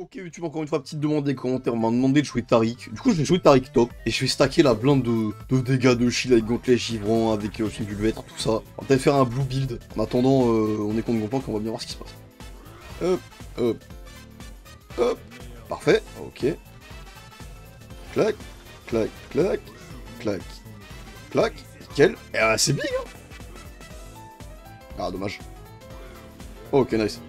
Ok YouTube, encore une fois, petite demande des commentaires, on m'a demandé de jouer Taric. Du coup, je vais jouer Taric top, et je vais stacker la blinde de, de dégâts de shield avec gantelet givrant, avec euh, du Luêtre, tout ça. On va peut-être faire un blue build. En attendant, euh, on est contre Gonplank, on va bien voir ce qui se passe. Hop, hop, hop. Parfait, ok. Clac, clac, clac, clac, clac. Nickel. Et ah, c'est big, hein Ah, dommage. Ok, nice.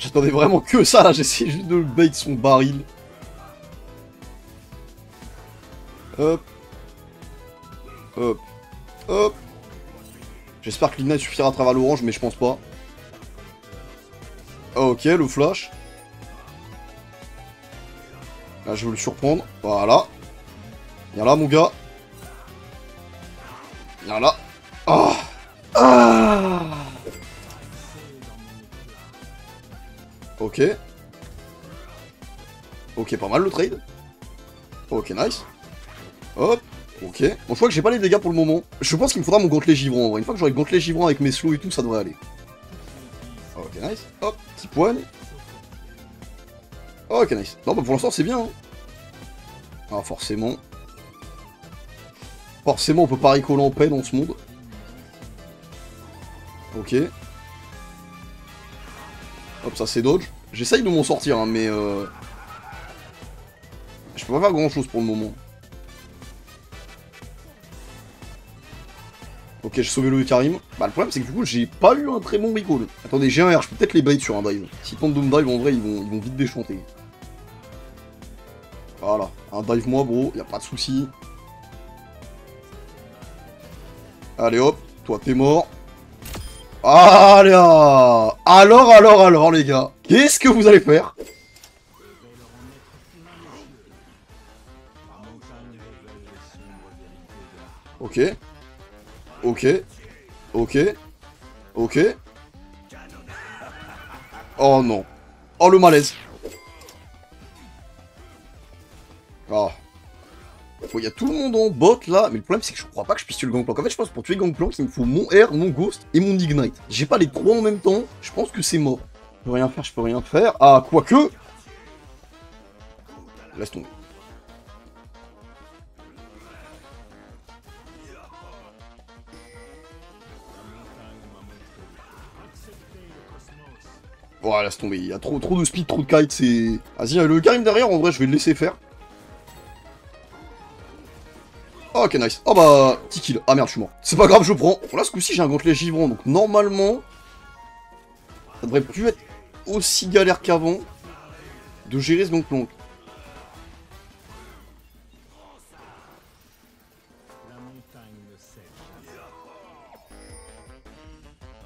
J'attendais vraiment que ça, là. J'essayais juste de bait son baril. Hop. Hop. Hop. J'espère que l'ignite suffira à travers l'orange, mais je pense pas. Ok, le flash. Là, je veux le surprendre. Voilà. Viens là, mon gars. Viens là. Ah Ah Ok. Ok, pas mal le trade. Ok, nice. Hop. Ok. Bon, je crois que j'ai pas les dégâts pour le moment. Je pense qu'il me faudra mon gantelet givrant. Une fois que j'aurai le gantelet givrant avec mes slows et tout, ça devrait aller. Ok, nice. Hop, petit poigne. Ok, nice. Non, bah pour l'instant, c'est bien. Hein. Ah, forcément. Forcément, on peut pas ricoler en paix dans ce monde. Ok. Hop, ça c'est dodge. J'essaye de m'en sortir, hein, mais... Euh... Je peux pas faire grand chose pour le moment. Ok, j'ai sauvé le Karim. Bah, le problème, c'est que du coup, j'ai pas eu un très bon recall. Attendez, j'ai un R, je peux peut-être les bait sur un dive. S'ils tentent de me dive, en vrai, ils vont, ils vont vite déchanter. Voilà, un dive moi, bro, y a pas de souci. Allez, hop, toi, t'es mort. Allez Alors, alors, alors, les gars. Qu'est-ce que vous allez faire? Ok. Ok. Ok. Ok. Oh non. Oh le malaise. Oh. Il y a tout le monde en bot là, mais le problème c'est que je crois pas que je puisse tuer le Gangplank. En fait, je pense que pour tuer Gangplank, il me faut mon R, mon Ghost et mon Ignite. J'ai pas les trois en même temps, je pense que c'est mort. Je peux rien faire, je peux rien faire. Ah, quoique Laisse tomber. Voilà, laisse tomber. Il y a trop, trop de speed, trop de kite. C'est. Vas-y, le Karim derrière, en vrai, je vais le laisser faire. Ok, nice. Oh bah, petit kill. Ah merde, je suis mort. C'est pas grave, je prends. Là, ce coup-ci, j'ai un gantelet givrant, donc normalement, ça devrait plus être aussi galère qu'avant de gérer ce gonflon.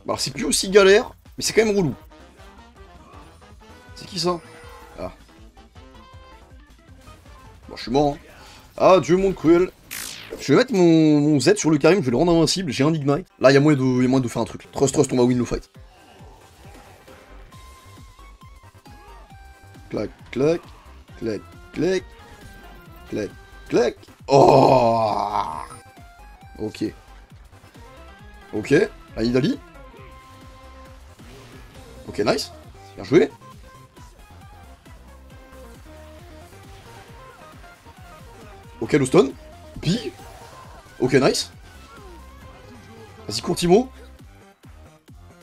Alors, c'est plus aussi galère, mais c'est quand même relou. C'est qui ça? Ah. Bon, je suis mort. Hein. Ah, Dieu mon cruel. Je vais mettre mon, Z sur le Karim, je vais le rendre invincible, j'ai un Ignite. Là, il y, a moyen de, faire un truc. Trust, trust, on va win le fight. Clac, clac, clac, clac, clac, clac. Oh Ok. Ok, Aïdali. Ok, nice. Bien joué. Ok, le Ok, nice. Vas-y, Courtimo.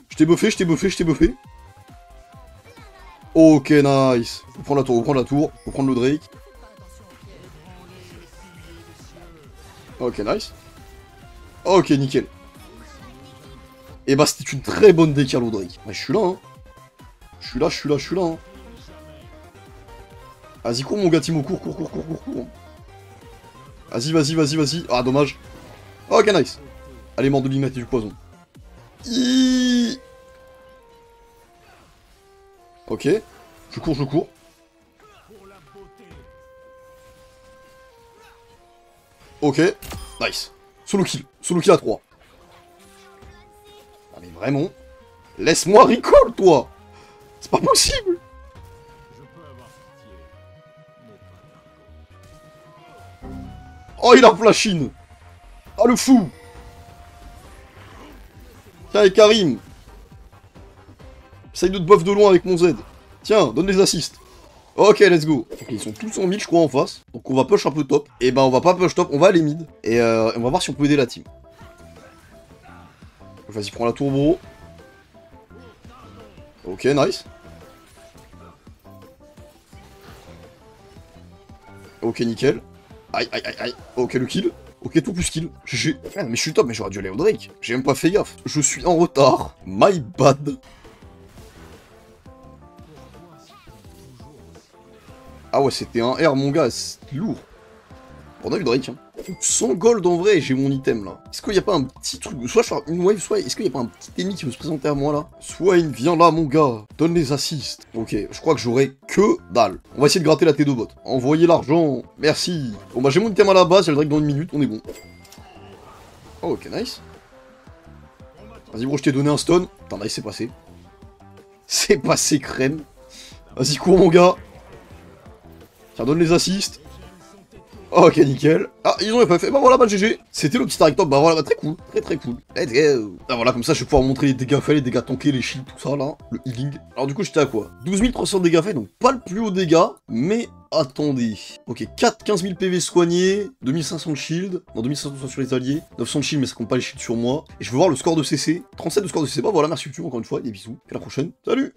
Je t'ai buffé, je t'ai buffé, je t'ai buffé. Ok, nice. Faut prendre la tour, faut prendre la tour. Faut prendre le Drake. Ok, nice. Ok, nickel. Et bah, c'était une très bonne décale au Drake. je suis là, hein. Je suis là, je suis là, je suis là, hein. Vas-y, cours, mon gars, Timo, cours, cours, cours, cours, cours, cours. Vas-y, vas-y, vas-y, vas-y. Ah, dommage. Ok, nice. Allez, de l'ignite du poison. Ok. Je cours, je cours. Ok. Nice. Solo kill. Solo kill à 3. Ah mais vraiment. Laisse-moi recall, toi C'est pas possible Oh, il a flashine Oh, le fou Tiens, et Karim Essaye de te buff de loin avec mon Z. Tiens, donne les assists. Ok, let's go. Ils sont tous en mid, je crois, en face. Donc on va push un peu top. Et ben on va pas push top, on va aller mid. Et euh, on va voir si on peut aider la team. Vas-y, prends la tour, bro. Ok, nice. Ok, nickel. Aïe, aïe, aïe, aïe. Ok, le kill. Ok, tout plus kill. GG. Mais je suis top, mais j'aurais dû aller au Drake. J'ai même pas fait gaffe. Je suis en retard. My bad. Ah ouais, c'était un R, mon gars. C'est lourd. On a eu Drake, hein. 100 gold en vrai, j'ai mon item là. Est-ce qu'il n'y a pas un petit truc Soit je fais une wave, soit est-ce qu'il n'y a pas un petit ennemi qui veut se présenter à moi là? Swain, viens là mon gars, donne les assists. Ok, je crois que j'aurai que dalle. On va essayer de gratter la T2 bot. Envoyez l'argent, merci. Bon bah j'ai mon item à la base, j'ai le Drake dans une minute, on est bon. Oh, ok, nice. Vas-y bro, je t'ai donné un stun. Putain, nice, c'est passé. C'est passé crème. Vas-y, cours mon gars. Tiens, donne les assists. Ok, nickel. Ah, ils ont pas fait. Bah voilà, bah GG. C'était le petit top. Bah voilà, bah très cool. Très très cool. Let's go. Ah voilà, comme ça, je vais pouvoir montrer les dégâts faits, les dégâts tankés, les shields, tout ça là. Le healing. Alors du coup, j'étais à quoi? 12 300 dégâts faits, donc pas le plus haut dégâts. Mais attendez. Ok, 4, 15 000 PV soignés, 2500 de shield. Non, 2500 sur les alliés. 900 de shield, mais ça compte pas les shields sur moi. Et je veux voir le score de CC. 37 de score de CC. Bah voilà, merci YouTube encore une fois. Et bisous. À la prochaine. Salut